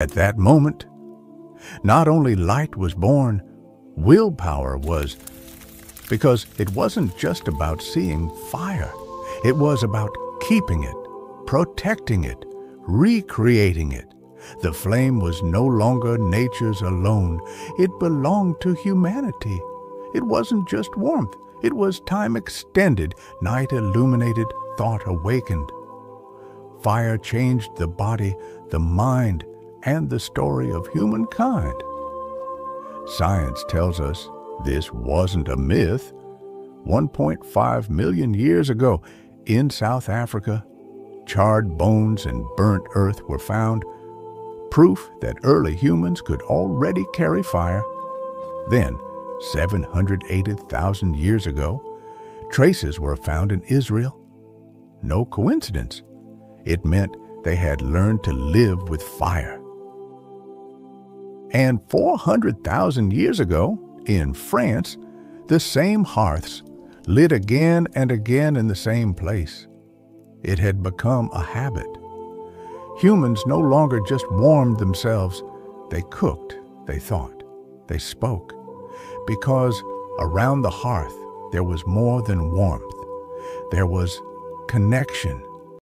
At that moment, not only light was born, willpower was, because it wasn't just about seeing fire. It was about keeping it, protecting it, recreating it. The flame was no longer nature's alone. It belonged to humanity. It wasn't just warmth. It was time extended, night illuminated, thought awakened. Fire changed the body, the mind, and the story of humankind. Science tells us this wasn't a myth. 1.5 million years ago, in South Africa, charred bones and burnt earth were found, proof that early humans could already carry fire. Then, 780,000 years ago, traces were found in Israel. No coincidence. It meant they had learned to live with fire. And 400,000 years ago, in France, the same hearths lit again and again in the same place. It had become a habit. Humans no longer just warmed themselves, they cooked, they thought, they spoke, because around the hearth there was more than warmth. There was connection,